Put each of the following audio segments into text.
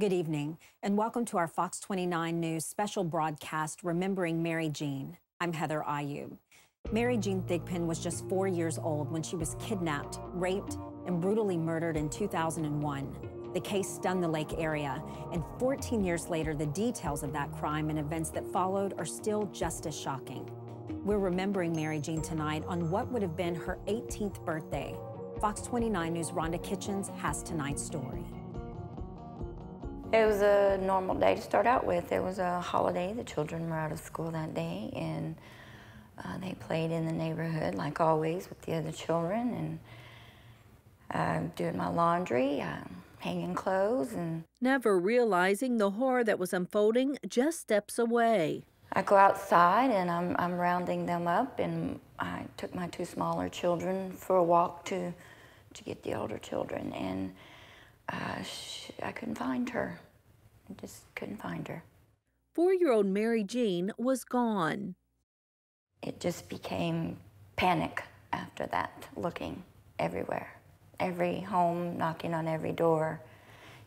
Good evening, and welcome to our Fox 29 News special broadcast remembering Mary Jean. I'm Heather Ayub. Mary Jean Thigpen was just four years old when she was kidnapped, raped, and brutally murdered in 2001. The case stunned the lake area, and 14 years later, the details of that crime and events that followed are still just as shocking. We're remembering Mary Jean tonight on what would have been her 18th birthday. Fox 29 News' Rhonda Kitchens has tonight's story. It was a normal day to start out with. It was a holiday. The children were out of school that day, and uh, they played in the neighborhood like always with the other children. And uh, doing my laundry, uh, hanging clothes, and never realizing the horror that was unfolding just steps away. I go outside and I'm I'm rounding them up, and I took my two smaller children for a walk to to get the older children and uh, she, I couldn't find her. I just couldn't find her. Four year old Mary Jean was gone. It just became panic after that, looking everywhere, every home, knocking on every door,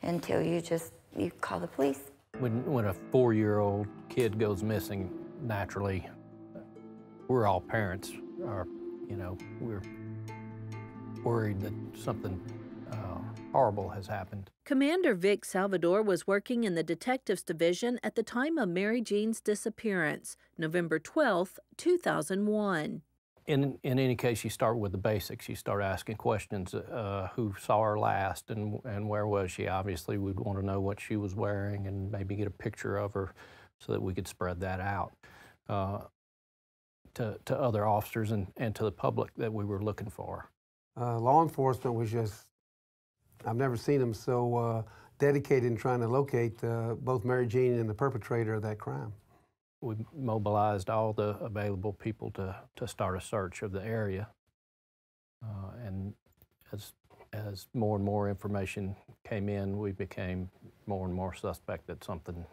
until you just you call the police. When when a four year old kid goes missing, naturally, we're all parents, or you know, we're worried that something uh, horrible has happened. Commander Vic Salvador was working in the Detectives Division at the time of Mary Jean's disappearance, November 12, 2001. In, in any case, you start with the basics. You start asking questions uh, who saw her last and, and where was she? Obviously, we'd want to know what she was wearing and maybe get a picture of her so that we could spread that out uh, to, to other officers and, and to the public that we were looking for. Uh, law enforcement was just I've never seen them so uh, dedicated in trying to locate uh, both Mary Jean and the perpetrator of that crime. We mobilized all the available people to, to start a search of the area. Uh, and as, as more and more information came in, we became more and more suspect that something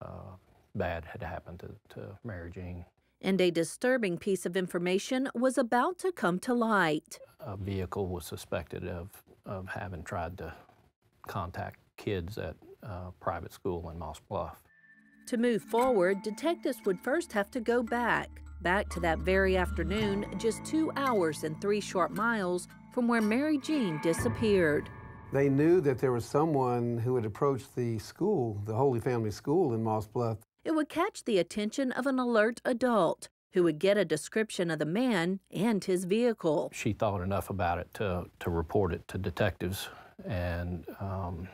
uh, bad had happened to, to Mary Jean. And a disturbing piece of information was about to come to light. A vehicle was suspected of of having tried to contact kids at a private school in Moss Bluff. To move forward, detectives would first have to go back, back to that very afternoon, just two hours and three short miles from where Mary Jean disappeared. They knew that there was someone who had approached the school, the Holy Family School in Moss Bluff. It would catch the attention of an alert adult who would get a description of the man and his vehicle. She thought enough about it to, to report it to detectives and um,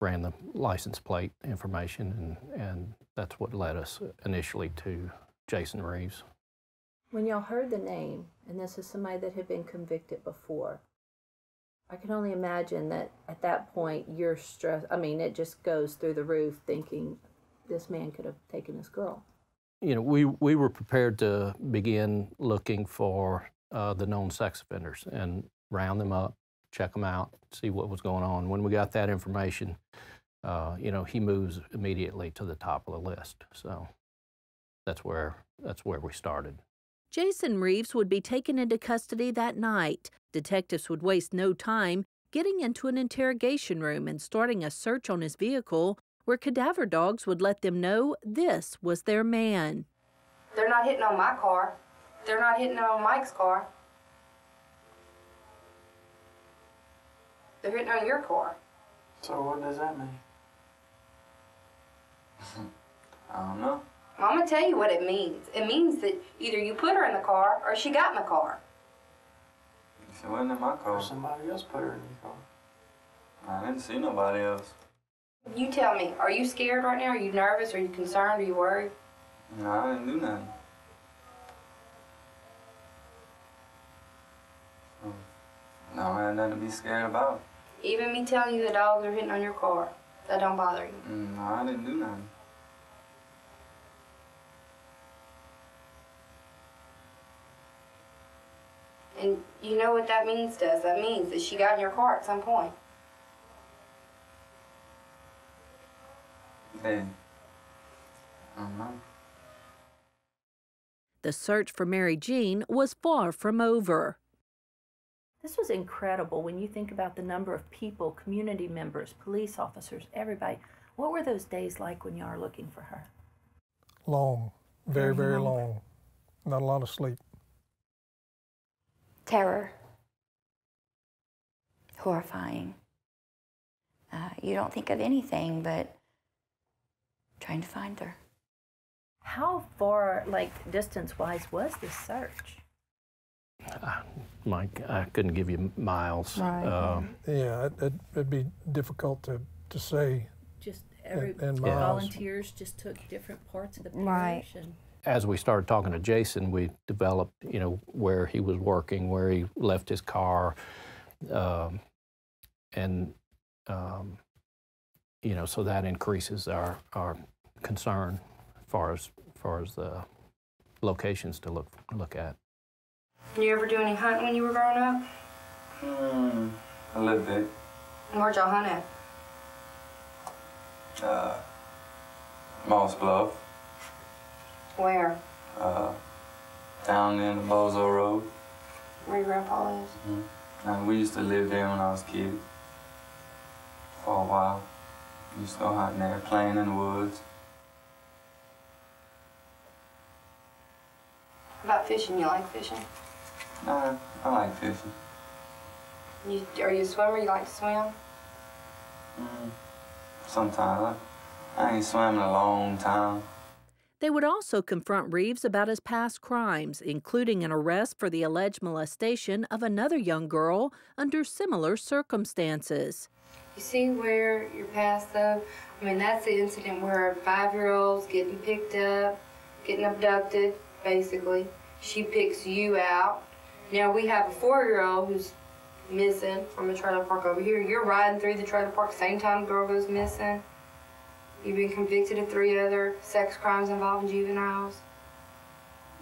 ran the license plate information, and, and that's what led us initially to Jason Reeves. When y'all heard the name, and this is somebody that had been convicted before, I can only imagine that at that point you're stressed. I mean, it just goes through the roof thinking this man could have taken this girl you know, we, we were prepared to begin looking for uh, the known sex offenders and round them up, check them out, see what was going on. When we got that information, uh, you know, he moves immediately to the top of the list. So that's where that's where we started. Jason Reeves would be taken into custody that night. Detectives would waste no time getting into an interrogation room and starting a search on his vehicle where cadaver dogs would let them know this was their man. They're not hitting on my car. They're not hitting on Mike's car. They're hitting on your car. So what does that mean? I don't know. Well, I'm gonna tell you what it means. It means that either you put her in the car or she got in the car. She wasn't in my car. Or somebody else put her in the car. I didn't see nobody else. You tell me, are you scared right now? Are you nervous? Are you concerned? Are you worried? No, I didn't do nothing. No, I had nothing to be scared about. Even me telling you the dogs are hitting on your car, that don't bother you? Mm, no, I didn't do nothing. And you know what that means to us? That means that she got in your car at some point. Hey, I don't know. The search for Mary Jean was far from over. This was incredible when you think about the number of people, community members, police officers, everybody. What were those days like when y'all were looking for her? Long, very, Very very long. long. Not a lot of sleep. Terror. Horrifying. Uh, you don't think of anything but trying to find her. How far, like distance wise, was this search? Mike, I couldn't give you miles. Right. Um, Yeah, it, it, it'd be difficult to, to say. Just every And- and miles. volunteers just took different parts of the parish Right. as we started talking to Jason, we developed, you know, where he was working, where he left his car, um, and um, you know, so that increases our our concern as far as far as the locations to look look at. You ever do any hunting when you were growing up? Mm, a little bit. Where'd y'all hunt at? Uh, Moss Bluff. Where? Uh, down in the Bozo Road. Where your grandpa is? And we used to live there when I was a kid. For a while. Used to go hunting there, playing in the woods. About fishing? You like fishing? Nah, I like fishing. You, are you a swimmer? You like to swim? Mm, sometimes. I, I ain't swam in a long time. They would also confront Reeves about his past crimes, including an arrest for the alleged molestation of another young girl under similar circumstances. You see where you're past though? I mean, that's the incident where five-year-olds getting picked up, getting abducted, basically. She picks you out. Now we have a four-year-old who's missing from a trailer park over here. You're riding through the trailer park same time the girl goes missing. You've been convicted of three other sex crimes involving juveniles.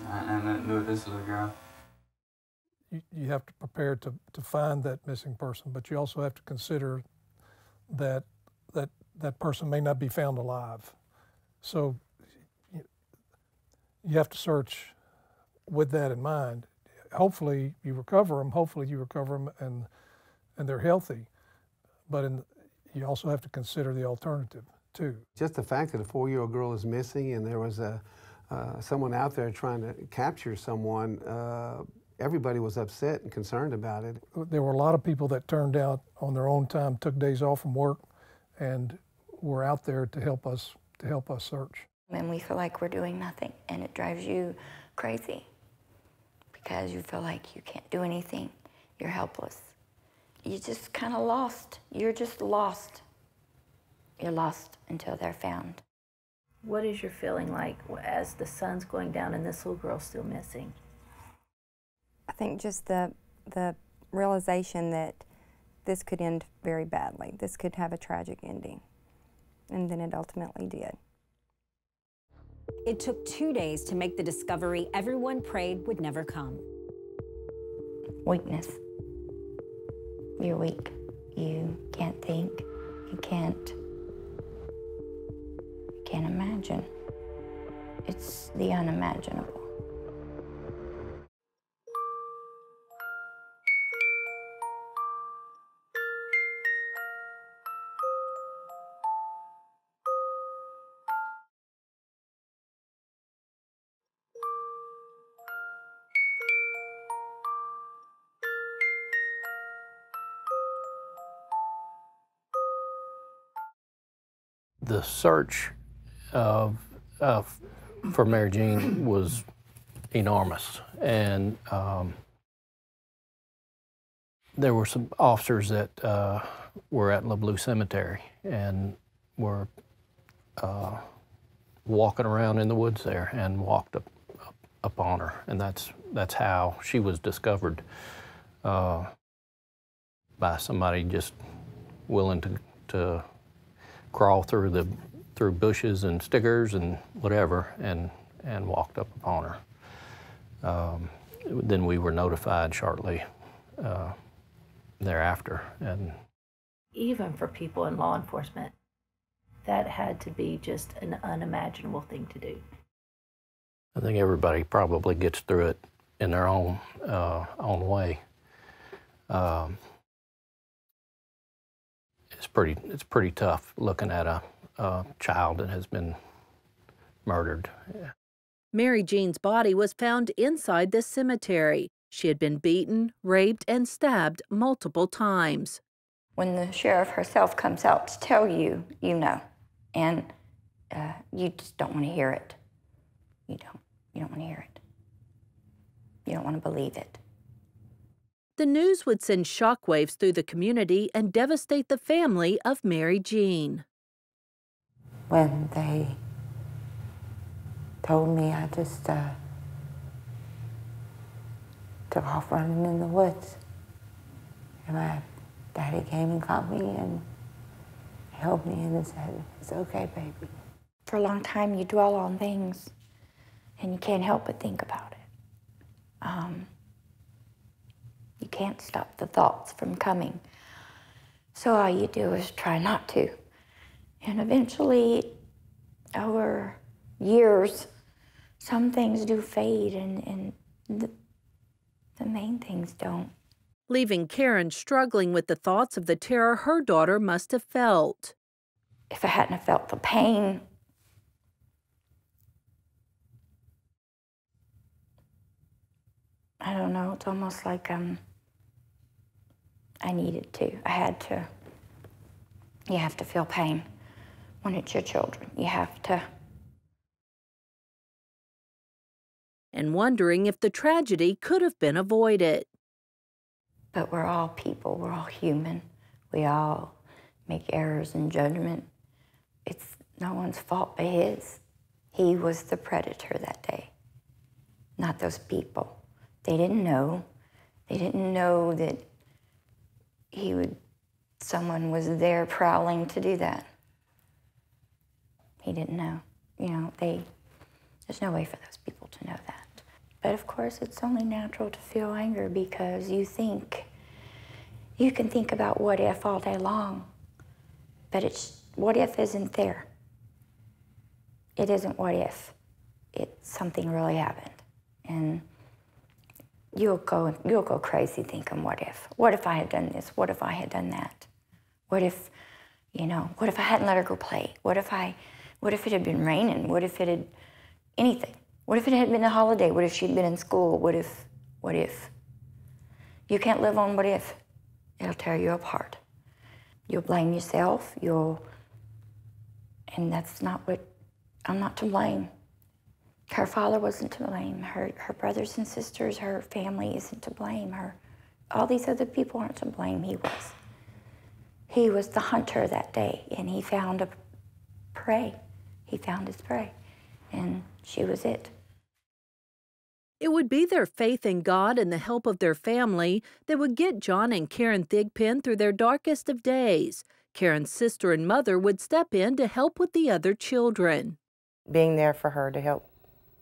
I ain't had nothing to do this little girl. You, you have to prepare to, to find that missing person, but you also have to consider that that that person may not be found alive. So you, you have to search with that in mind. Hopefully you recover them. Hopefully you recover them and and they're healthy. But in, you also have to consider the alternative too. Just the fact that a four-year-old girl is missing and there was a, uh, someone out there trying to capture someone, uh, everybody was upset and concerned about it. There were a lot of people that turned out on their own time, took days off from work, and were out there to help us to help us search. And we feel like we're doing nothing, and it drives you crazy because you feel like you can't do anything. You're helpless. You're just kind of lost. You're just lost. You're lost until they're found. What is your feeling like as the sun's going down and this little girl's still missing? I think just the the realization that this could end very badly. This could have a tragic ending. And then it ultimately did. It took two days to make the discovery everyone prayed would never come. Weakness. You're weak. You can't think. You can't. You can't imagine. It's the unimaginable. The search of, of for Mary Jean was enormous, and um, there were some officers that uh, were at LeBleu Cemetery and were uh, walking around in the woods there and walked up, up upon her, and that's that's how she was discovered uh, by somebody just willing to to crawl through the through bushes and stickers and whatever and and walked up upon her. Um, then we were notified shortly uh, thereafter, and Even for people in law enforcement, that had to be just an unimaginable thing to do. I think everybody probably gets through it in their own uh, own way. um, it's pretty it's pretty tough looking at a, a child that has been murdered. Mary Jean's body was found inside this cemetery. She had been beaten, raped, and stabbed multiple times. When the sheriff herself comes out to tell you, you know, and uh, you just don't want to hear it. You don't. You don't want to hear it. You don't want to believe it. The news would send shockwaves through the community and devastate the family of Mary Jean. When they told me, I just uh, took off running in the woods. And my daddy came and caught me and held me and said, It's okay, baby. For a long time, you dwell on things and you can't help but think about it. Um, you can't stop the thoughts from coming. So all you do is try not to. And eventually, over years, some things do fade and, and the, the main things don't. Leaving Karen struggling with the thoughts of the terror her daughter must have felt. If I hadn't have felt the pain, I don't know, it's almost like um, I needed to. I had to. You have to feel pain when it's your children. You have to. And wondering if the tragedy could have been avoided. But we're all people, we're all human. We all make errors in judgment. It's no one's fault but his. He was the predator that day, not those people. They didn't know. They didn't know that he would, someone was there prowling to do that. He didn't know. You know, they, there's no way for those people to know that. But of course, it's only natural to feel anger because you think, you can think about what if all day long, but it's, what if isn't there. It isn't what if. It's something really happened. And you'll go you'll go crazy thinking what if? What if i had done this? What if i had done that? What if you know what if i hadn't let her go play? What if i what if it had been raining? What if it had anything? What if it had been a holiday? What if she'd been in school? What if what if? You can't live on what if. It'll tear you apart. You'll blame yourself you'll and that's not what i'm not to blame her father wasn't to blame. Her, her brothers and sisters, her family isn't to blame. Her, all these other people aren't to blame. He was. He was the hunter that day, and he found a prey. He found his prey, and she was it. It would be their faith in God and the help of their family that would get John and Karen Thigpen through their darkest of days. Karen's sister and mother would step in to help with the other children. Being there for her to help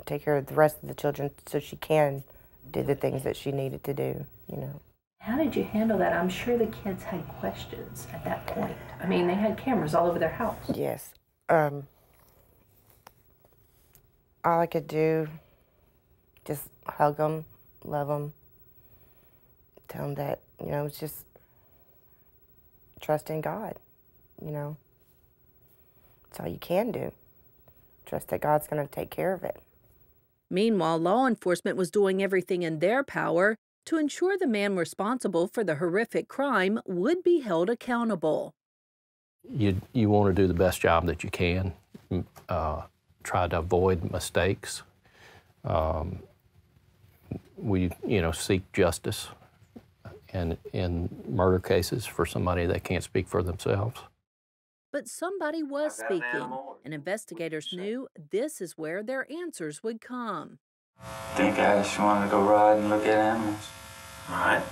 take care of the rest of the children so she can do the things that she needed to do, you know. How did you handle that? I'm sure the kids had questions at that point. I mean, they had cameras all over their house. Yes. Um, all I could do, just hug them, love them, tell them that, you know, it's just trust in God, you know. That's all you can do. Trust that God's going to take care of it. Meanwhile, law enforcement was doing everything in their power to ensure the man responsible for the horrific crime would be held accountable. You, you want to do the best job that you can, uh, try to avoid mistakes. Um, we, you know, seek justice and in murder cases for somebody that can't speak for themselves. But somebody was speaking, and investigators knew this is where their answers would come. think I just wanted to go ride and look at animals. All right.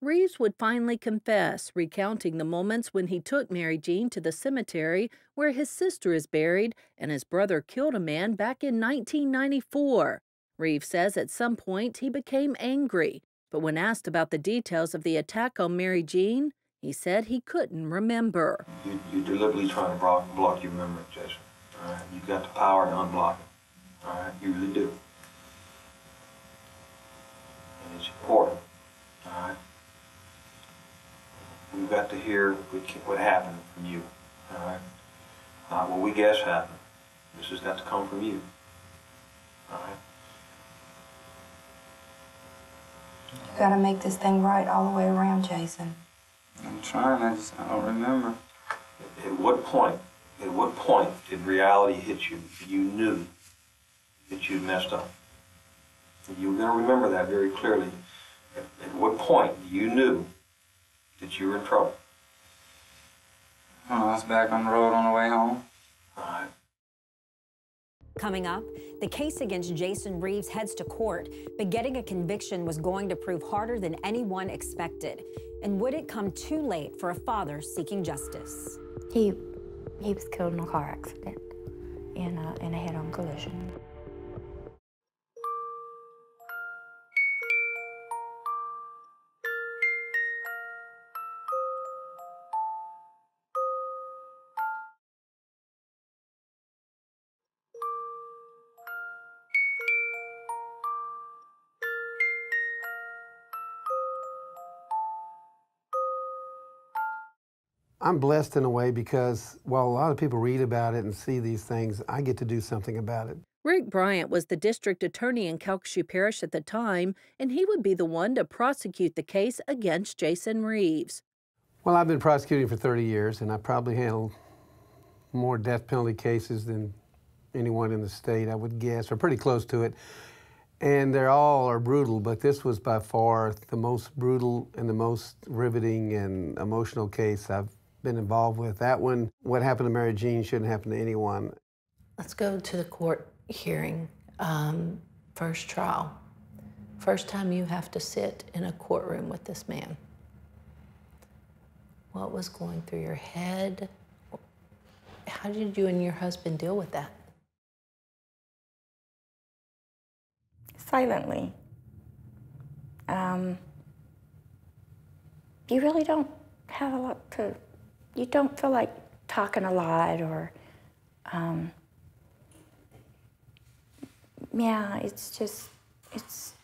Reeves would finally confess, recounting the moments when he took Mary Jean to the cemetery where his sister is buried and his brother killed a man back in 1994. Reeves says at some point he became angry, but when asked about the details of the attack on Mary Jean, he said he couldn't remember. You, you're deliberately trying to block, block your memory, Jason. All right? You've got the power to unblock it. All right? You really do. And it's important. All right? We've got to hear what, what happened from you. All right. Not what we guess happened. This has got to come from you. All right. You gotta make this thing right all the way around, Jason. I'm trying, I just, I don't remember. At what point, at what point did reality hit you? You knew that you'd messed up. You're going to remember that very clearly. At, at what point you knew that you were in trouble? I was back on the road on the way home. All right. Coming up, the case against Jason Reeves heads to court, but getting a conviction was going to prove harder than anyone expected. And would it come too late for a father seeking justice? He, he was killed in a car accident, in a, in a head-on collision. I'm blessed in a way because while a lot of people read about it and see these things, I get to do something about it. Rick Bryant was the district attorney in Calcasieu Parish at the time, and he would be the one to prosecute the case against Jason Reeves. Well, I've been prosecuting for 30 years, and I probably handled more death penalty cases than anyone in the state, I would guess, or pretty close to it. And they're all are brutal, but this was by far the most brutal and the most riveting and emotional case I've been involved with. That one, what happened to Mary Jean shouldn't happen to anyone. Let's go to the court hearing, um, first trial. First time you have to sit in a courtroom with this man. What was going through your head? How did you and your husband deal with that? Silently. Um, you really don't have a lot to you don't feel like talking a lot or, um, yeah, it's just, it's,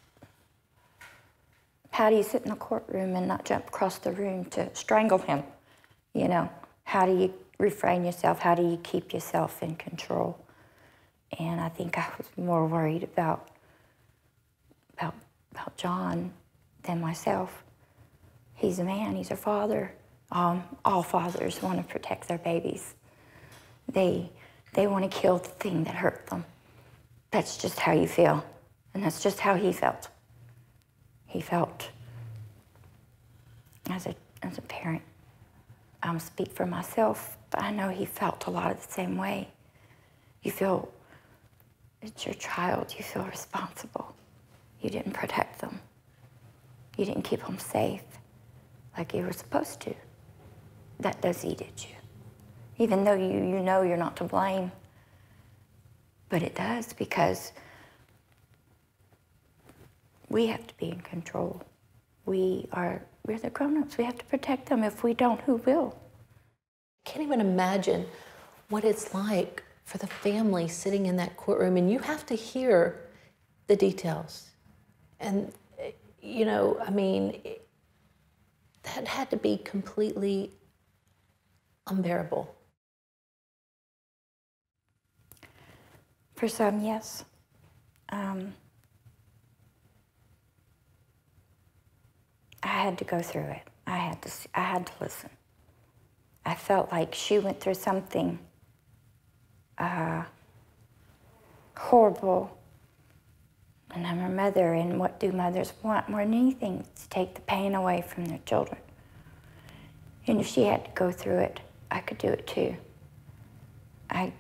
how do you sit in the courtroom and not jump across the room to strangle him? You know, how do you refrain yourself? How do you keep yourself in control? And I think I was more worried about, about, about John than myself. He's a man, he's a father. Um, all fathers want to protect their babies. They, they want to kill the thing that hurt them. That's just how you feel. And that's just how he felt. He felt, as a, as a parent, I'm speak for myself, but I know he felt a lot of the same way. You feel, it's your child, you feel responsible. You didn't protect them. You didn't keep them safe like you were supposed to that does eat at you. Even though you, you know you're not to blame. But it does because we have to be in control. We are, we're the grown-ups. We have to protect them. If we don't, who will? I can't even imagine what it's like for the family sitting in that courtroom and you have to hear the details. And, you know, I mean, that had to be completely unbearable? For some, yes. Um, I had to go through it. I had to. I had to listen. I felt like she went through something uh, horrible, and I'm her mother. And what do mothers want more than anything? To take the pain away from their children. And if she had to go through it, I could do it too. I,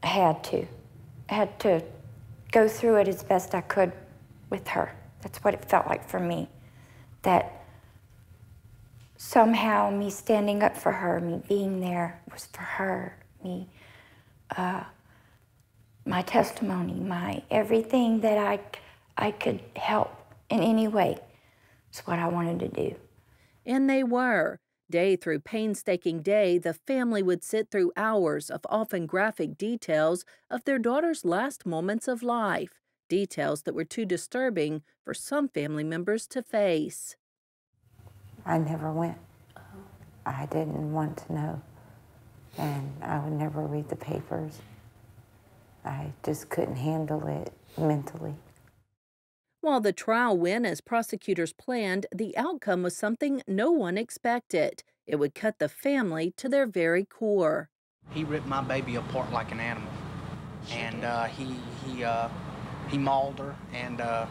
had to. I had to go through it as best I could with her. That's what it felt like for me. That somehow me standing up for her, me being there was for her. Me, uh, my testimony, my everything that I, I could help in any way is what I wanted to do. And they were. Day through painstaking day, the family would sit through hours of often graphic details of their daughter's last moments of life, details that were too disturbing for some family members to face. I never went. I didn't want to know. And I would never read the papers. I just couldn't handle it mentally. While the trial went as prosecutors planned, the outcome was something no one expected. It would cut the family to their very core. He ripped my baby apart like an animal, and uh, he he uh, he mauled her. And uh,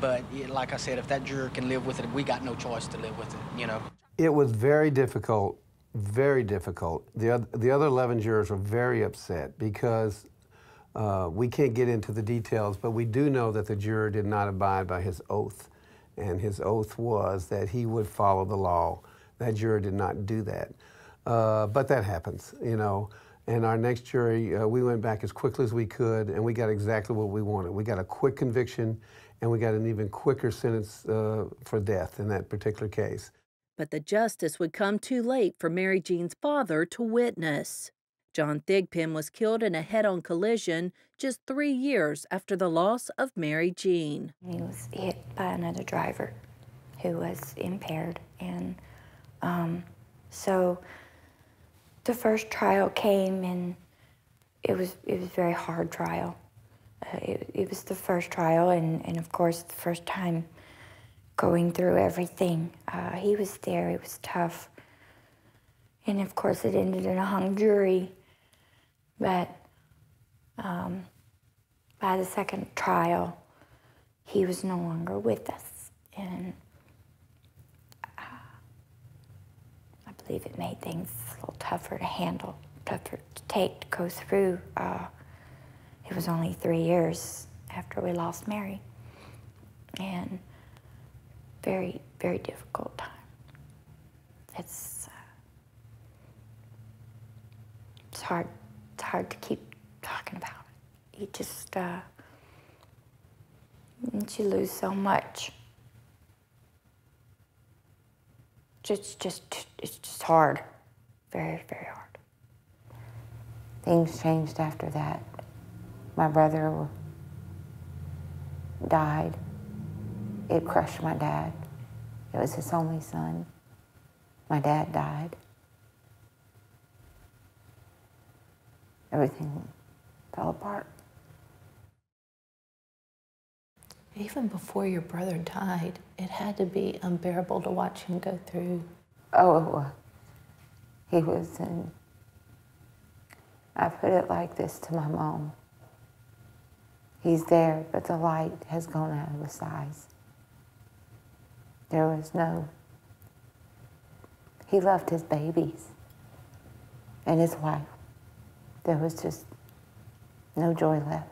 but like I said, if that juror can live with it, we got no choice to live with it. You know. It was very difficult, very difficult. The other, the other 11 jurors were very upset because uh, we can't get into the details, but we do know that the juror did not abide by his oath. And his oath was that he would follow the law. That juror did not do that. Uh, but that happens, you know. And our next jury, uh, we went back as quickly as we could, and we got exactly what we wanted. We got a quick conviction, and we got an even quicker sentence uh, for death in that particular case. But the justice would come too late for Mary Jean's father to witness. John Thigpen was killed in a head on collision just three years after the loss of Mary Jean. He was hit by another driver who was impaired. And um, so the first trial came and it was, it was a very hard trial. Uh, it, it was the first trial, and, and of course, the first time going through everything. Uh, he was there, it was tough. And of course, it ended in a hung jury. But um, by the second trial, he was no longer with us. And uh, I believe it made things a little tougher to handle, tougher to take, to go through. Uh, it was only three years after we lost Mary. And very, very difficult time. It's, uh, it's hard it's hard to keep talking about it. You just, uh, you lose so much. It's just, it's just hard. Very, very hard. Things changed after that. My brother died. It crushed my dad. It was his only son. My dad died. Everything fell apart. Even before your brother died, it had to be unbearable to watch him go through. Oh, it was. He was in. I put it like this to my mom. He's there, but the light has gone out of his eyes. There was no. He loved his babies and his wife there was just no joy left.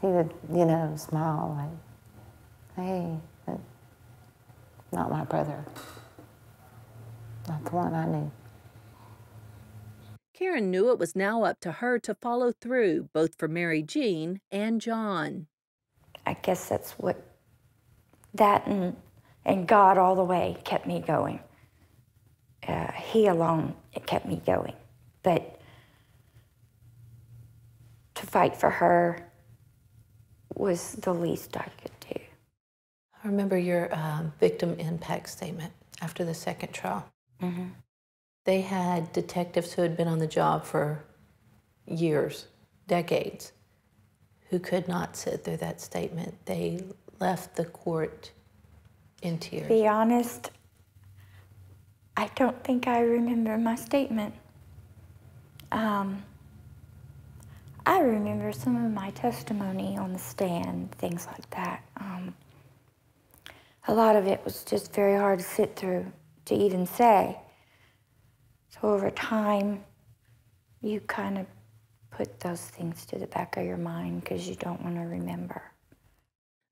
He would, you know, smile like, hey, not my brother. Not the one I knew. Karen knew it was now up to her to follow through, both for Mary Jean and John. I guess that's what that and, and God all the way kept me going uh, he alone it kept me going. But to fight for her was the least I could do. I remember your um, victim impact statement after the second trial. Mm-hmm. They had detectives who had been on the job for years, decades, who could not sit through that statement. They left the court in tears. To be honest, I don't think I remember my statement. Um, I remember some of my testimony on the stand, things like that. Um, a lot of it was just very hard to sit through, to even say. So over time, you kind of put those things to the back of your mind because you don't want to remember.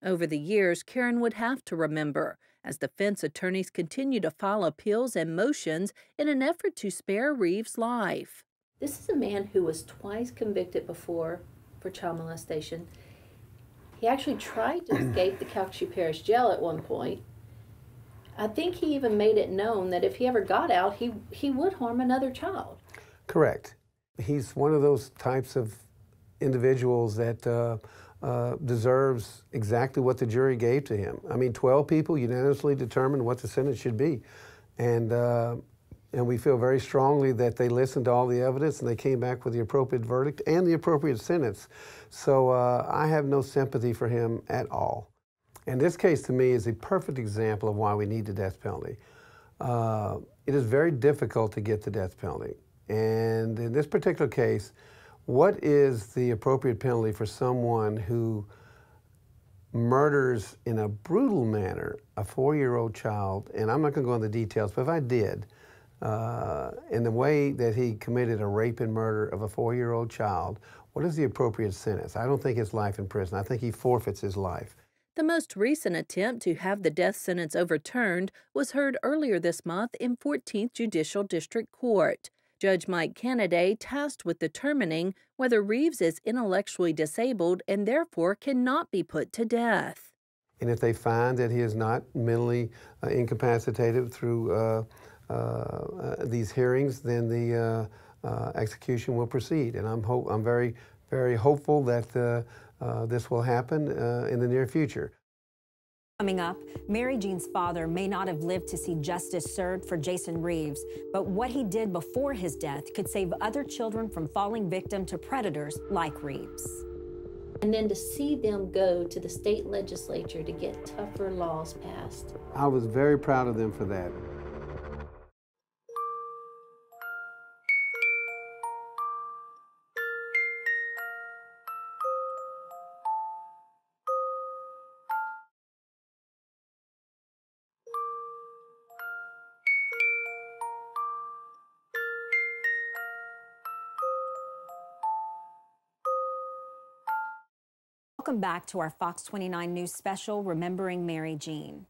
Over the years, Karen would have to remember as defense attorneys continue to file appeals and motions in an effort to spare Reeves' life. This is a man who was twice convicted before for child molestation. He actually tried to escape the Calcasieu Parish Jail at one point. I think he even made it known that if he ever got out, he, he would harm another child. Correct. He's one of those types of individuals that uh, uh, deserves exactly what the jury gave to him. I mean, 12 people unanimously determined what the sentence should be. And, uh, and we feel very strongly that they listened to all the evidence and they came back with the appropriate verdict and the appropriate sentence. So uh, I have no sympathy for him at all. And this case to me is a perfect example of why we need the death penalty. Uh, it is very difficult to get the death penalty. And in this particular case, what is the appropriate penalty for someone who murders in a brutal manner a four-year-old child? And I'm not going to go into the details, but if I did, uh, in the way that he committed a rape and murder of a four-year-old child, what is the appropriate sentence? I don't think it's life in prison. I think he forfeits his life. The most recent attempt to have the death sentence overturned was heard earlier this month in 14th Judicial District Court. Judge Mike Canaday tasked with determining whether Reeves is intellectually disabled and therefore cannot be put to death. And if they find that he is not mentally uh, incapacitated through uh, uh, uh these hearings, then the uh, uh, execution will proceed. And I'm, I'm very, very hopeful that this will happen in the near future. Coming up, Mary Jean's father may not have lived to see justice served for Jason Reeves, but what he did before his death could save other children from falling victim to predators like Reeves. And then to see them go to the state legislature to get tougher laws passed. I was very proud of them for that. Welcome back to our Fox 29 News special, Remembering Mary Jean.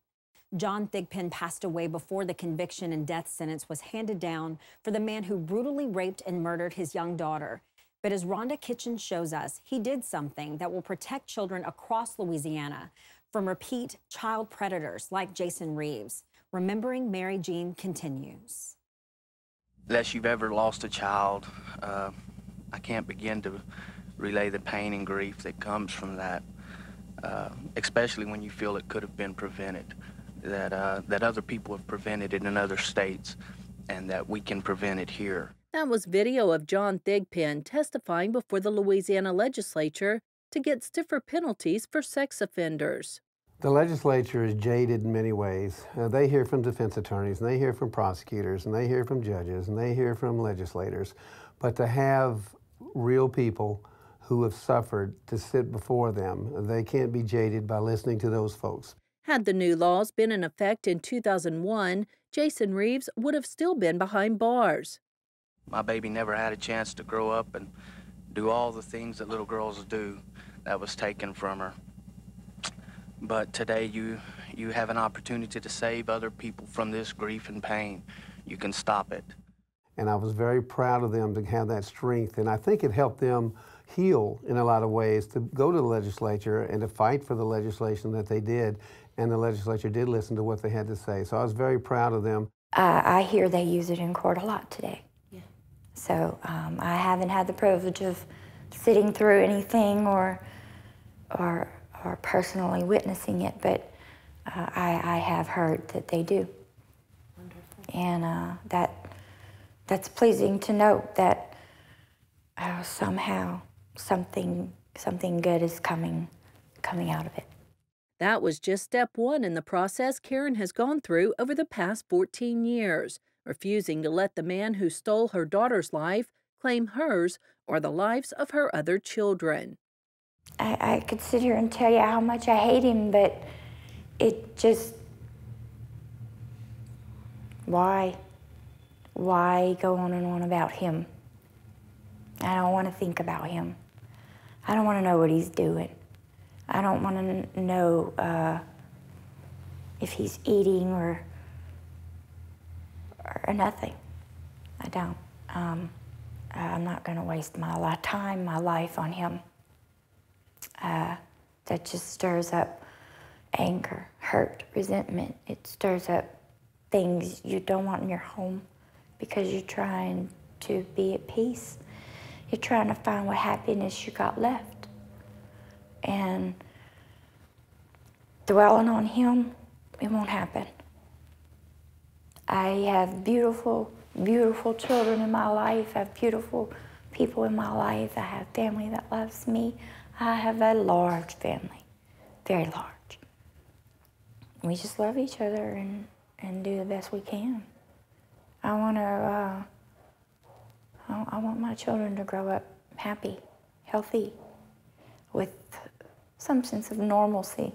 John Thigpen passed away before the conviction and death sentence was handed down for the man who brutally raped and murdered his young daughter. But as Rhonda Kitchen shows us, he did something that will protect children across Louisiana from repeat child predators like Jason Reeves. Remembering Mary Jean continues. Unless you've ever lost a child, uh, I can't begin to relay the pain and grief that comes from that, uh, especially when you feel it could have been prevented, that, uh, that other people have prevented it in other states, and that we can prevent it here. That was video of John Thigpen testifying before the Louisiana legislature to get stiffer penalties for sex offenders. The legislature is jaded in many ways. Uh, they hear from defense attorneys, and they hear from prosecutors, and they hear from judges, and they hear from legislators. But to have real people who have suffered to sit before them. They can't be jaded by listening to those folks. Had the new laws been in effect in 2001, Jason Reeves would have still been behind bars. My baby never had a chance to grow up and do all the things that little girls do that was taken from her. But today you you have an opportunity to save other people from this grief and pain. You can stop it. And I was very proud of them to have that strength and I think it helped them heal in a lot of ways to go to the legislature and to fight for the legislation that they did. And the legislature did listen to what they had to say. So I was very proud of them. Uh, I hear they use it in court a lot today. Yeah. So um, I haven't had the privilege of sitting through anything or, or, or personally witnessing it, but uh, I, I have heard that they do. Wonderful. And uh, that, that's pleasing to note that uh, somehow something something good is coming coming out of it. That was just step one in the process Karen has gone through over the past 14 years, refusing to let the man who stole her daughter's life claim hers or the lives of her other children. I, I could sit here and tell you how much I hate him, but it just. Why? Why go on and on about him? I don't want to think about him. I don't want to know what he's doing. I don't want to know uh, if he's eating or, or nothing. I don't. Um, I'm not going to waste my time, my life on him. Uh, that just stirs up anger, hurt, resentment. It stirs up things you don't want in your home because you're trying to be at peace. You're trying to find what happiness you got left. And dwelling on him, it won't happen. I have beautiful, beautiful children in my life. I have beautiful people in my life. I have family that loves me. I have a large family, very large. We just love each other and, and do the best we can. I want to, uh, I want my children to grow up happy, healthy, with some sense of normalcy.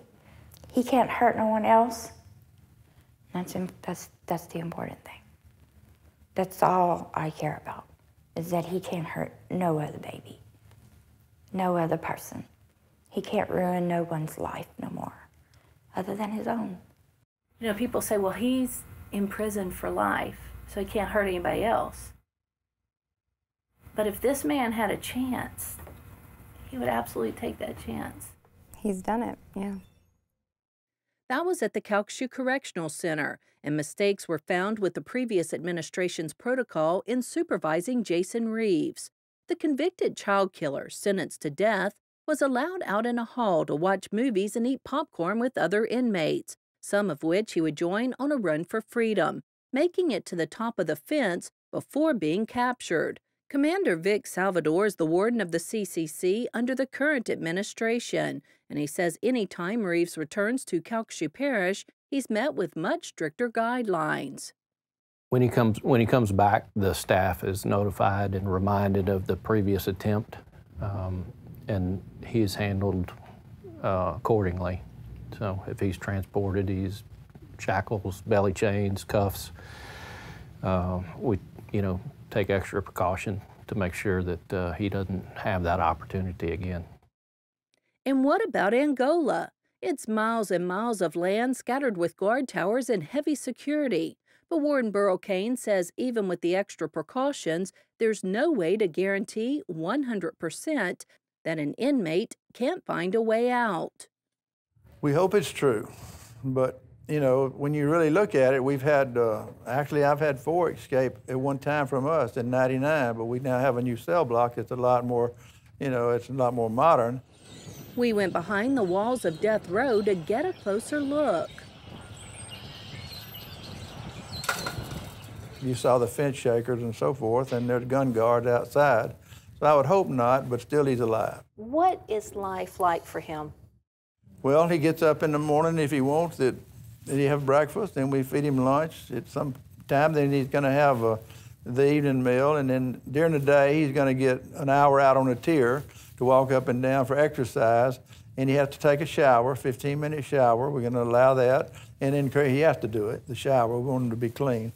He can't hurt no one else. That's, that's, that's the important thing. That's all I care about, is that he can't hurt no other baby, no other person. He can't ruin no one's life no more, other than his own. You know, people say, well, he's in prison for life, so he can't hurt anybody else. But if this man had a chance, he would absolutely take that chance. He's done it, yeah. That was at the Calcasieu Correctional Center, and mistakes were found with the previous administration's protocol in supervising Jason Reeves. The convicted child killer, sentenced to death, was allowed out in a hall to watch movies and eat popcorn with other inmates, some of which he would join on a run for freedom, making it to the top of the fence before being captured. Commander Vic Salvador is the warden of the CCC under the current administration, and he says any time Reeves returns to Calcasieu Parish, he's met with much stricter guidelines. When he comes when he comes back, the staff is notified and reminded of the previous attempt, um, and he is handled uh, accordingly. So if he's transported, he's shackles, belly chains, cuffs. Uh, we, you know, take extra precaution to make sure that uh, he doesn't have that opportunity again. And what about Angola? It's miles and miles of land scattered with guard towers and heavy security. But Warden Burl Cain says even with the extra precautions, there's no way to guarantee 100% that an inmate can't find a way out. We hope it's true, but you know, when you really look at it, we've had, uh, actually, I've had four escape at one time from us in 99, but we now have a new cell block that's a lot more, you know, it's a lot more modern. We went behind the walls of Death Row to get a closer look. You saw the fence shakers and so forth, and there's gun guards outside. So I would hope not, but still he's alive. What is life like for him? Well, he gets up in the morning if he wants it then he have breakfast, then we feed him lunch at some time. Then he's going to have a, the evening meal, and then during the day he's going to get an hour out on a tier to walk up and down for exercise, and he has to take a shower, 15 minute shower. We're going to allow that, and then he has to do it, the shower. We want him to be clean.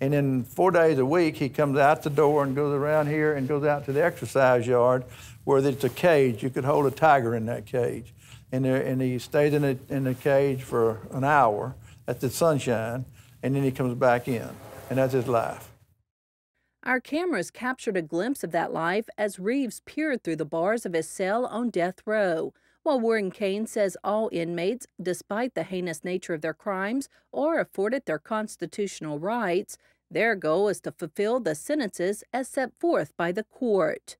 And then four days a week, he comes out the door and goes around here and goes out to the exercise yard where it's a cage. You could hold a tiger in that cage and, there, and he stayed in the, in the cage for an hour at the sunshine, and then he comes back in, and that's his life. Our cameras captured a glimpse of that life as Reeves peered through the bars of his cell on death row. While Warden Cain says all inmates, despite the heinous nature of their crimes, are afforded their constitutional rights, their goal is to fulfill the sentences as set forth by the court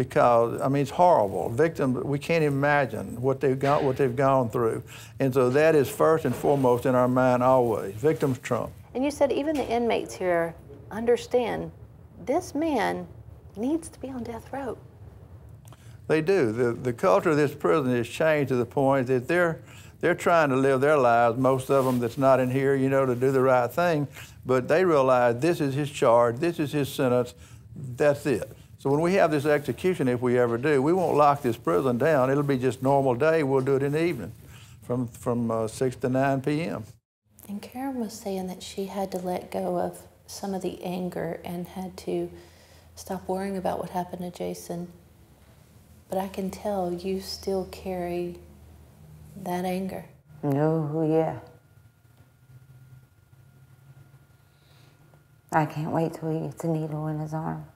because I mean it's horrible. Victims, we can't imagine what they've got, what they've gone through, and so that is first and foremost in our mind always. Victims trump. And you said even the inmates here understand this man needs to be on death row. They do. The the culture of this prison has changed to the point that they're they're trying to live their lives. Most of them that's not in here, you know, to do the right thing, but they realize this is his charge, this is his sentence. That's it. So when we have this execution, if we ever do, we won't lock this prison down. It'll be just normal day. We'll do it in the evening from, from uh, 6 to 9 p.m. And Karen was saying that she had to let go of some of the anger and had to stop worrying about what happened to Jason. But I can tell you still carry that anger. No, yeah. I can't wait till he gets a needle in his arm.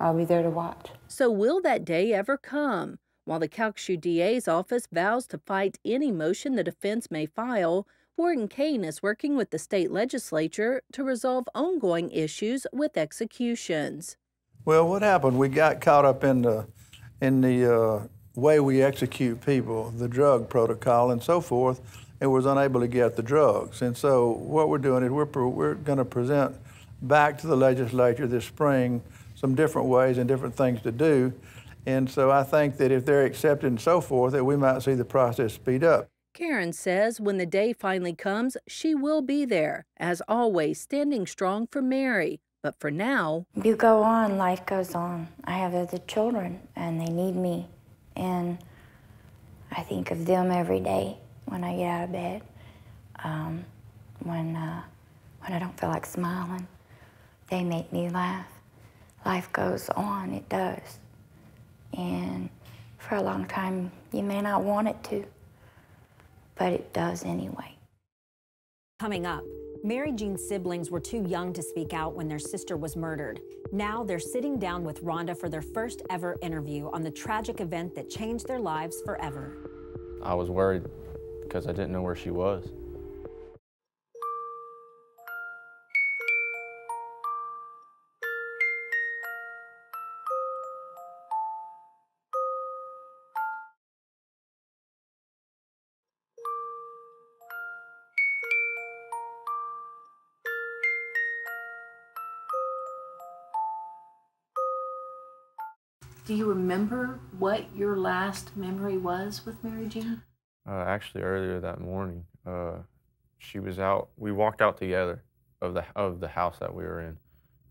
I'll be there to watch. So, will that day ever come? While the Calcasieu DA's office vows to fight any motion the defense may file, Warden Cain is working with the state legislature to resolve ongoing issues with executions. Well, what happened? We got caught up in the in the uh, way we execute people, the drug protocol, and so forth, and was unable to get the drugs. And so, what we're doing is we're we're going to present back to the legislature this spring some different ways and different things to do. And so, I think that if they're accepted and so forth, that we might see the process speed up. Karen says when the day finally comes, she will be there, as always, standing strong for Mary. But for now, you go on, life goes on. I have other children and they need me. And I think of them every day when I get out of bed, um, when, uh, when I don't feel like smiling. They make me laugh. Life goes on, it does. And for a long time, you may not want it to, but it does anyway. Coming up, Mary Jean's siblings were too young to speak out when their sister was murdered. Now they're sitting down with Rhonda for their first ever interview on the tragic event that changed their lives forever. I was worried because I didn't know where she was. Do you remember what your last memory was with Mary Jean? Uh, actually, earlier that morning, uh, she was out. We walked out together of the of the house that we were in.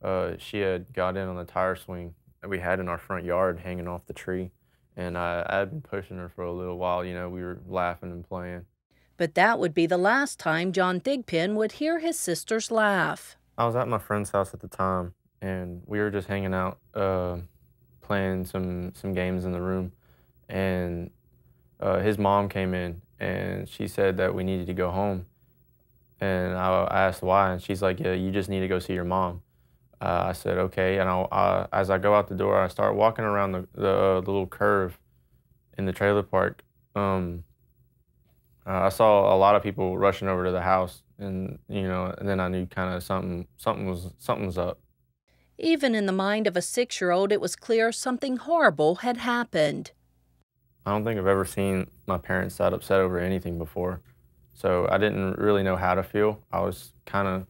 Uh, she had got in on the tire swing that we had in our front yard, hanging off the tree, and I, I had been pushing her for a little while. You know, we were laughing and playing. But that would be the last time John Thigpen would hear his sisters laugh. I was at my friend's house at the time, and we were just hanging out. Playing some some games in the room, and uh, his mom came in and she said that we needed to go home, and I, asked why, and she's like, "Yeah, you just need to go see your mom." Uh, I said, "Okay," and I, uh, as I go out the door, I start walking around the the, uh, little curve in the trailer park. Um, uh, I saw a lot of people rushing over to the house, and you know, and then I knew kind of something something was something was up. Even in the mind of a six year old, it was clear something horrible had happened. I don't think I've ever seen my parents that upset over anything before. So I didn't really know how to feel. I was kind of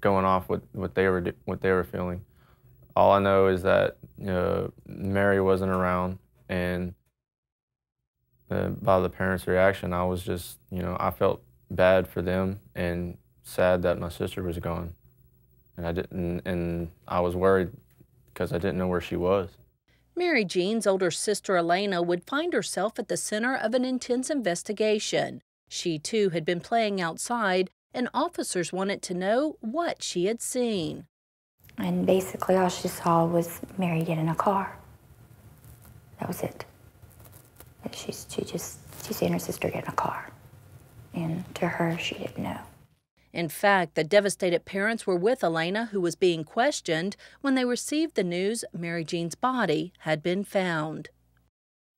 going off with what they were what they were feeling. All I know is that uh, Mary wasn't around, and uh, by the parents' reaction, I was just you know I felt bad for them and sad that my sister was gone and I didn't, and I was worried because I didn't know where she was. Mary Jean's older sister Elena would find herself at the center of an intense investigation. She too had been playing outside, and officers wanted to know what she had seen. And basically, all she saw was Mary get in a car. That was it. She's, she just she seen her sister get in a car, and to her, she didn't know. In fact, the devastated parents were with Elena, who was being questioned, when they received the news Mary Jean's body had been found.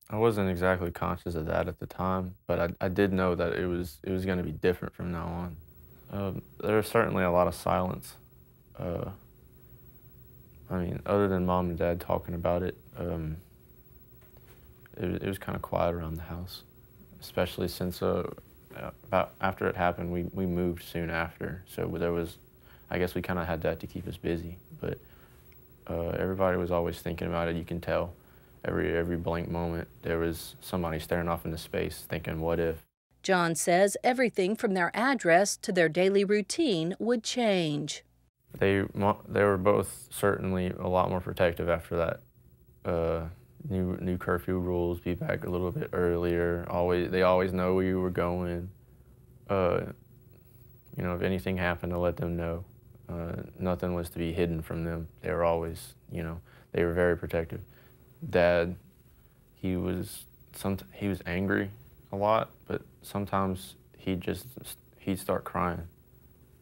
I wasn't exactly conscious of that at the time, but I, I did know that it was it was going to be different from now on. Um, there was certainly a lot of silence. Uh, I mean, other than mom and dad talking about it, um, it, it was kind of quiet around the house, especially since uh, about after it happened, we, we moved soon after. So there was, I guess we kind of had that to keep us busy. But uh, everybody was always thinking about it. You can tell every every blank moment there was somebody staring off into space, thinking, "What if?" John says everything from their address to their daily routine would change. They they were both certainly a lot more protective after that. Uh, new new curfew rules, be back a little bit earlier. Always they always know where you were going. Uh, you know, if anything happened, to let them know. Uh, nothing was to be hidden from them. They were always, you know, they were very protective. Dad, he was some he was angry a lot, but sometimes he just he'd start crying,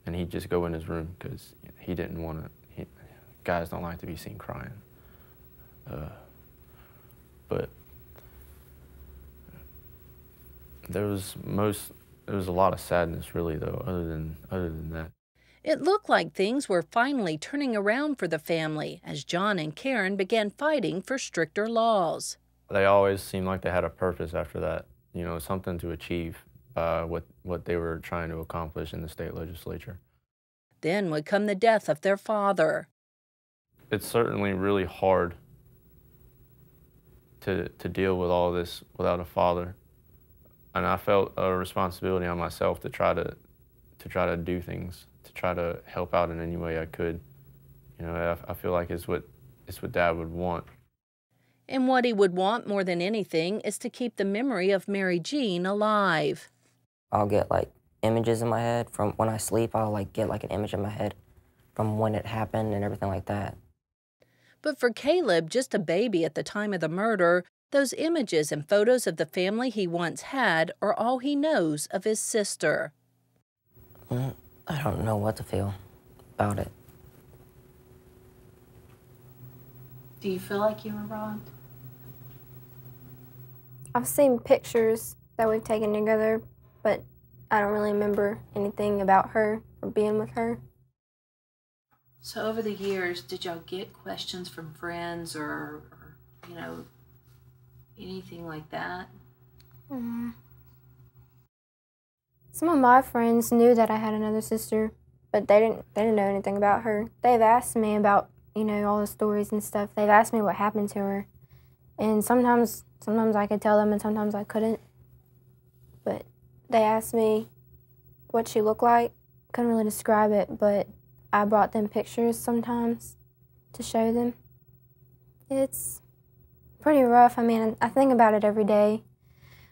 and he'd just go in his room because he didn't want to. Guys don't like to be seen crying. Uh, but there was most there was a lot of sadness really though other than other than that It looked like things were finally turning around for the family as John and Karen began fighting for stricter laws. They always seemed like they had a purpose after that, you know, something to achieve by what, what they were trying to accomplish in the state legislature. Then would come the death of their father. It's certainly really hard to, to deal with all this without a father. And I felt a responsibility on myself to try to, to try to do things, to try to help out in any way I could. You know, I, I feel like it's what, it's what Dad would want. And what he would want more than anything is to keep the memory of Mary Jean alive. I'll get like images in my head from when I sleep. I'll like get like an image in my head from when it happened and everything like that. But for Caleb, just a baby at the time of the murder, those images and photos of the family he once had are all he knows of his sister. I don't know what to feel about it. Do you feel like you were robbed? I've seen pictures that we've taken together, but I don't really remember anything about her or being with her. So over the years, did y'all get questions from friends or, or you know, anything like that? Mm. Some of my friends knew that I had another sister, but they didn't. They didn't know anything about her. They've asked me about you know all the stories and stuff. They've asked me what happened to her, and sometimes sometimes I could tell them, and sometimes I couldn't. But they asked me what she looked like. Couldn't really describe it, but I brought them pictures sometimes to show them. It's pretty rough. I mean, I think about it every day.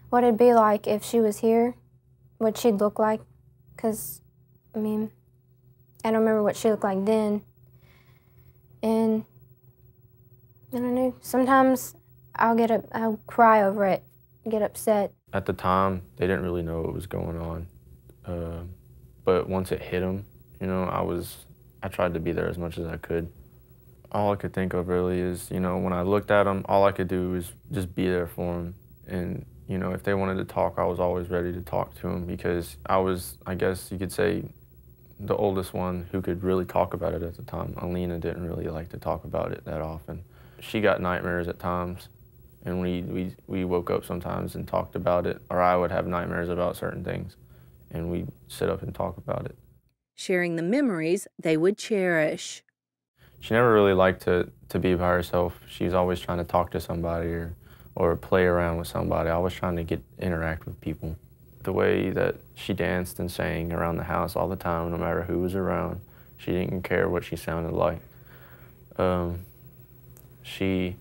What it'd be like if she was here, what she'd look like. Because, I mean, I don't remember what she looked like then. And I don't know, sometimes I'll get up, I'll cry over it, get upset. At the time, they didn't really know what was going on. Uh, but once it hit them, you know, I was I tried to be there as much as I could. All I could think of really is, you know, when I looked at them, all I could do was just be there for them. And, you know, if they wanted to talk, I was always ready to talk to them because I was, I guess you could say, the oldest one who could really talk about it at the time. Alina didn't really like to talk about it that often. She got nightmares at times, and we, we, we woke up sometimes and talked about it, or I would have nightmares about certain things, and we'd sit up and talk about it sharing the memories they would cherish. She never really liked to, to be by herself. She was always trying to talk to somebody or, or play around with somebody, always trying to get interact with people. The way that she danced and sang around the house all the time, no matter who was around, she didn't care what she sounded like. Um, she,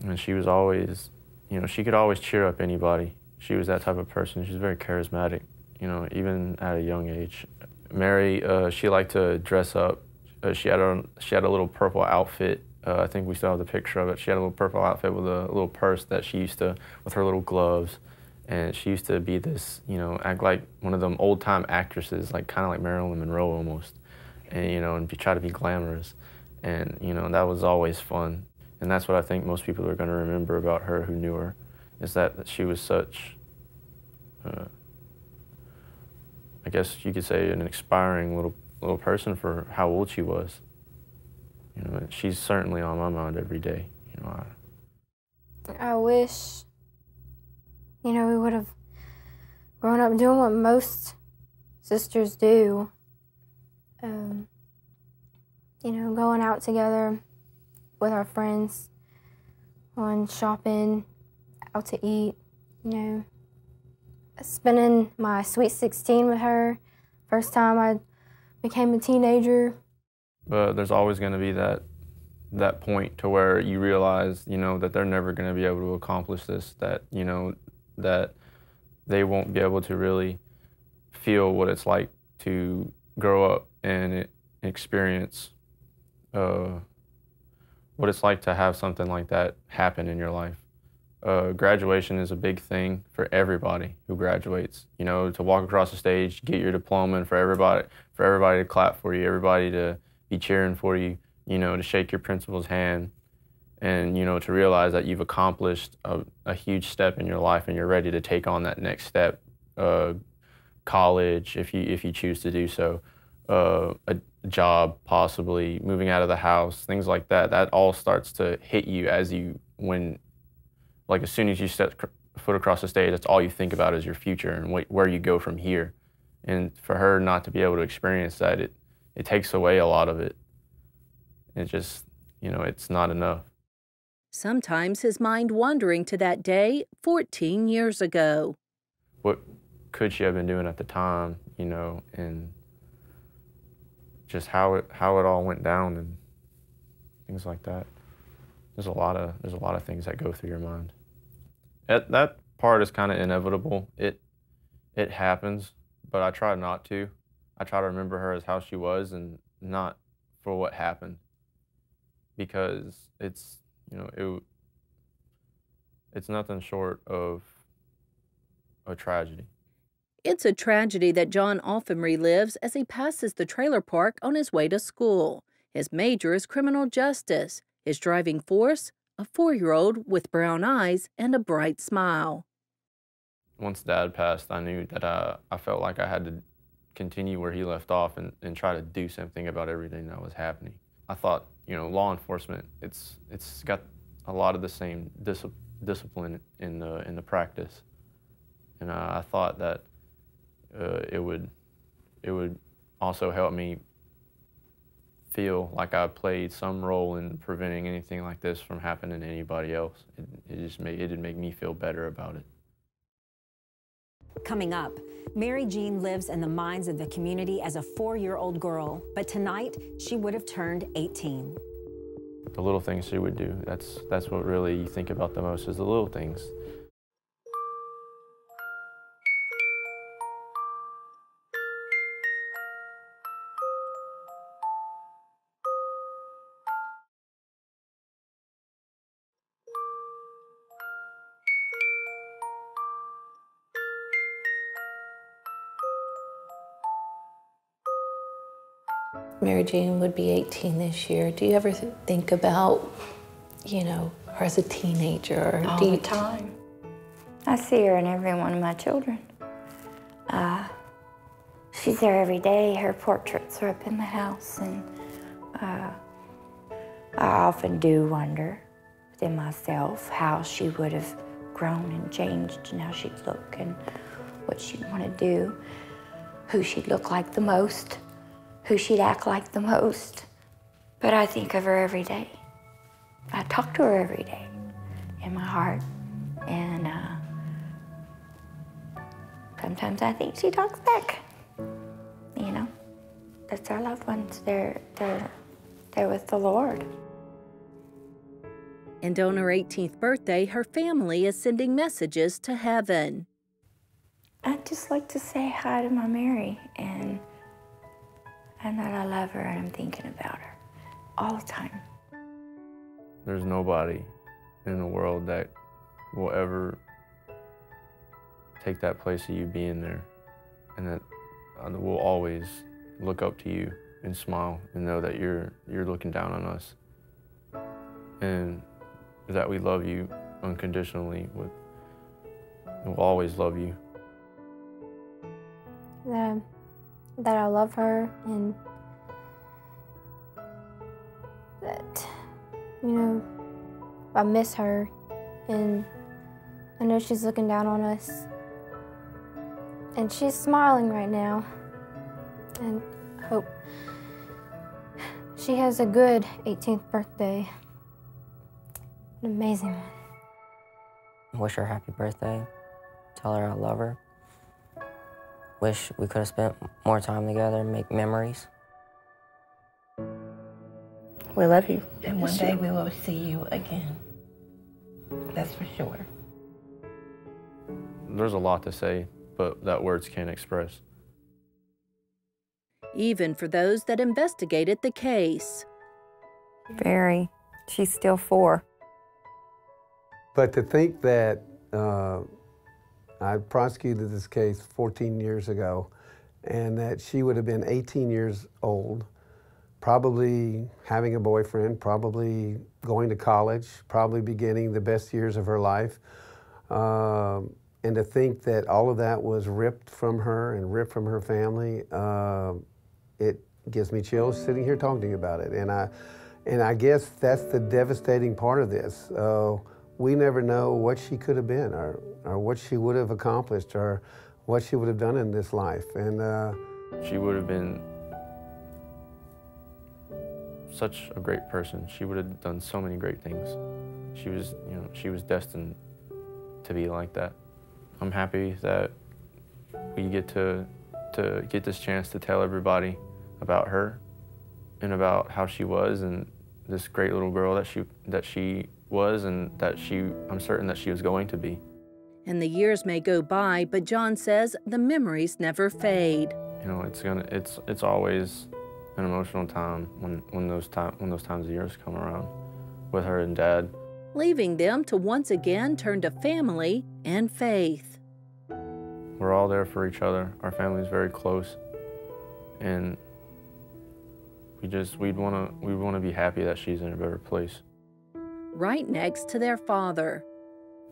and she was always, you know, she could always cheer up anybody. She was that type of person. She was very charismatic you know, even at a young age. Mary, uh, she liked to dress up. Uh, she had a she had a little purple outfit. Uh, I think we still have the picture of it. She had a little purple outfit with a little purse that she used to, with her little gloves, and she used to be this, you know, act like one of them old time actresses, like kind of like Marilyn Monroe almost, and you know, and be, try to be glamorous, and you know, that was always fun, and that's what I think most people are going to remember about her who knew her, is that, she was such. Uh, I guess you could say an inspiring little little person for how old she was. You know, she's certainly on my mind every day. You know, I, I wish, you know, we would have grown up doing what most sisters do. Um, you know, going out together with our friends, going shopping, out to eat, you know spending my sweet 16 with her. First time I became a teenager. But there's always going to be that that point to where you realize, you know, that they're never going to be able to accomplish this, that, you know, that they won't be able to really feel what it's like to grow up and experience uh, what it's like to have something like that happen in your life uh, graduation is a big thing for everybody who graduates. You know, to walk across the stage, get your diploma, and for everybody, for everybody to clap for you, everybody to be cheering for you. You know, to shake your principal's hand, and you know, to realize that you've accomplished a, a huge step in your life, and you're ready to take on that next step. Uh, college if you if you choose to do so, uh, a job possibly, moving out of the house, things like that. That all starts to hit you as you when, like as soon as you step foot across the stage, that's all you think about is your future and wh- where you go from here. And for her not to be able to experience that, it it takes away a lot of it. It just you know it's not enough. Sometimes his mind wandering to that day 14 years ago. What could she have been doing at the time, you know, and just how it how it all went down and things like that. There's a lot of there's a lot of things that go through your mind. That that part is kind of inevitable. It it happens, but I try not to. I try to remember her as how she was and not for what happened. Because it's you know it it's nothing short of a tragedy. It's a tragedy that John often relives as he passes the trailer park on his way to school. His major is criminal justice. His driving force, a four year old with brown eyes and a bright smile. Once dad passed, I knew that I, I felt like I had to continue where he left off and, and try to do something about everything that was happening. I thought, you know, law enforcement, it's, it's got a lot of the same dis- discipline in the, in the practice. And uh, I thought that uh, it would it would also help me feel like I played some role in preventing anything like this from happening to anybody else. It, it just made it did make me feel better about it. Coming up, Mary Jean lives in the minds of the community as a four-year-old girl, but tonight she would have turned 18. The little things she would do, that's that's what really you think about the most is the little things. Mary Jane would be 18 this year. Do you ever th- think about, you know, her as a teenager? All Do you the time. I see her in every one of my children. Uh, she's there every day. Her portraits are up in the house, and uh, I often do wonder within myself how she would have grown and changed, and how she'd look, and what she'd want to do, who she'd look like the most, who she'd act like the most. But I think of her every day. I talk to her every day in my heart, and. Uh, Sometimes I think she talks back. You know, that's our loved ones. They're they're they're with the Lord. And on her 18th birthday, her family is sending messages to heaven. I'd just like to say hi to my Mary and and that I love her and I'm thinking about her all the time. There's nobody in the world that will ever take that place of you being there, and that uh, we'll always look up to you and smile and know that you're you're looking down on us, and that we love you unconditionally. With we'll always love you. That, that I love her and that, you know, I miss her and I know she's looking down on us. And she's smiling right now. And hope she has a good 18th birthday. An amazing one. Wish her happy birthday. Tell her I love her. Wish we could have spent more time together, make memories. We love you. And one day we will see you again. That's for sure. There's a lot to say, but that words can't express. Even for those that investigated the case. Very. She's still four. But to think that uh, I prosecuted this case 14 years ago and that she would have been 18 years old, probably having a boyfriend, probably going to college, probably beginning the best years of her life. Um and to think that all of that was ripped from her and ripped from her family, uh, it gives me chills sitting here talking to you about it. And I, and I guess that's the devastating part of this. Uh, we never know what she could have been, or, or what she would have accomplished, or what she would have done in this life. And uh, she would have been such a great person. She would have done so many great things. She was, you know, she was destined to be like that. I'm happy that we get to to get this chance to tell everybody about her and about how she was and this great little girl that she that she was and that she I'm certain that she was going to be. And the years may go by, but John says the memories never fade. You know, it's gonna it's it's always an emotional time when when those time when those times of years come around with her and dad. Leaving them to once again turn to family and faith. We're all there for each other. Our family's very close. And we just we'd wanna we wanna be happy that she's in a better place. Right next to their father.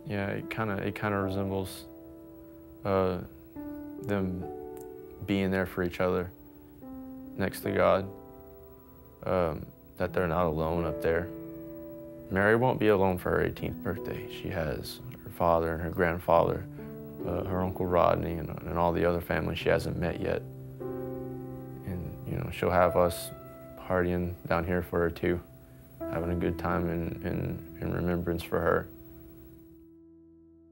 Yeah, it kinda it kinda resembles uh, them being there for each other next to God. Um, that they're not alone up there. Mary won't be alone for her 18th birthday. She has her father and her grandfather, uh, her uncle Rodney, and, and all the other family she hasn't met yet. And, you know, she'll have us partying down here for her too, having a good time in, in, in remembrance for her.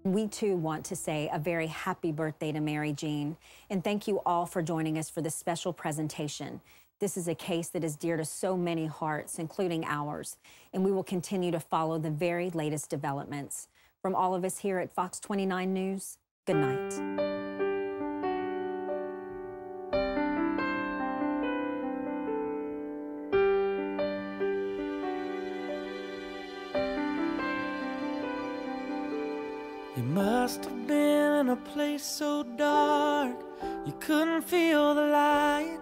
We too want to say a very happy birthday to Mary Jean, and thank you all for joining us for this special presentation. This is a case that is dear to so many hearts, including ours, and we will continue to follow the very latest developments. From all of us here at Fox 29 News, good night. A place so dark you couldn't feel the light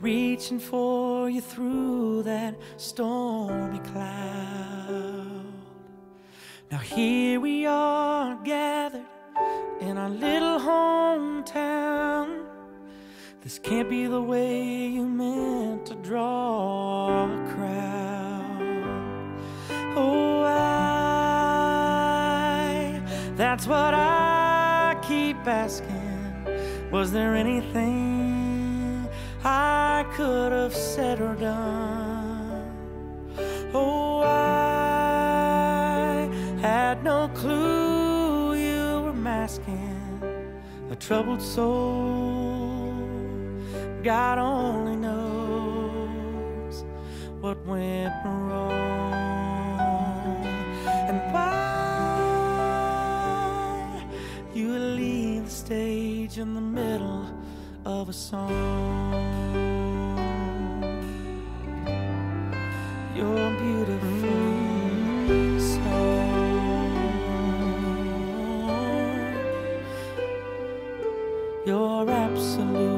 reaching for you through that stormy cloud. Now here we are gathered in our little hometown. This can't be the way you meant to draw a crowd. Oh, I, that's what I asking. Was there anything I could have said or done? Oh, I had no clue you were masking a troubled soul. God only knows what went wrong in the middle of a song. You're beautiful. song. You're absolutely